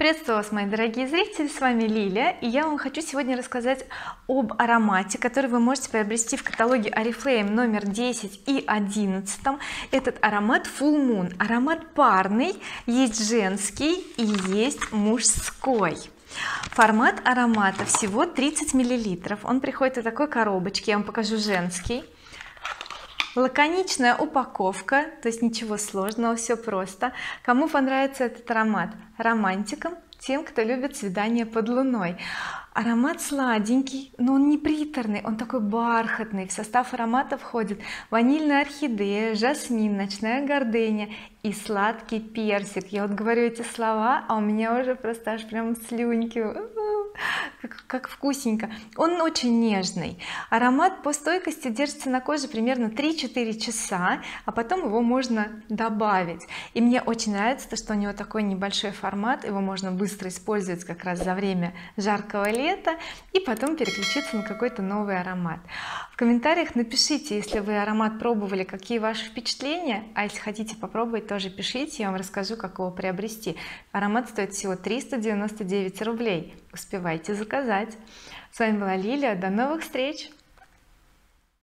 приветствую вас мои дорогие зрители с вами Лилия и я вам хочу сегодня рассказать об аромате который вы можете приобрести в каталоге oriflame номер 10 и 11 этот аромат full moon аромат парный есть женский и есть мужской. Формат аромата всего 30 миллилитров. Он приходит в такой коробочке я вам покажу женский лаконичная упаковка то есть ничего сложного все просто. Кому понравится этот аромат? Романтикам тем кто любит свидание под луной. Аромат сладенький но он не приторный он такой бархатный. В состав аромата входит ванильная орхидея жасмин ночная гордыня и сладкий персик. Я вот говорю эти слова а у меня уже просто аж прям слюньки как, как вкусненько. Он очень нежный. Аромат по стойкости держится на коже примерно 3-4 часа а потом его можно добавить. И мне очень нравится то что у него такой небольшой формат. Его можно быстро использовать как раз за время жаркого лета и потом переключиться на какой-то новый аромат. В комментариях напишите если вы аромат пробовали какие ваши впечатления. А если хотите попробовать тоже пишите. Я вам расскажу как его приобрести. Аромат стоит всего 399 рублей успевайте заказать. С вами была Лилия. До новых встреч